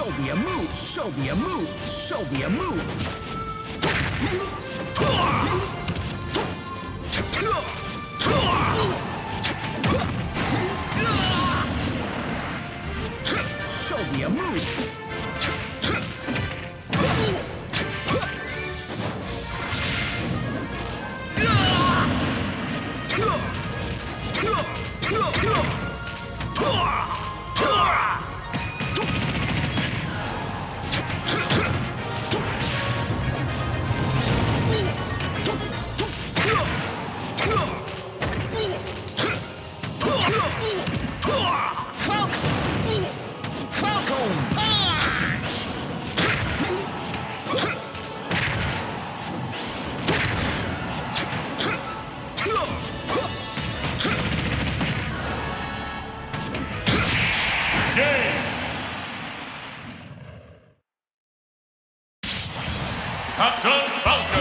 show me a move, show me a move, show me a move. Show me a move. Captain Falcon.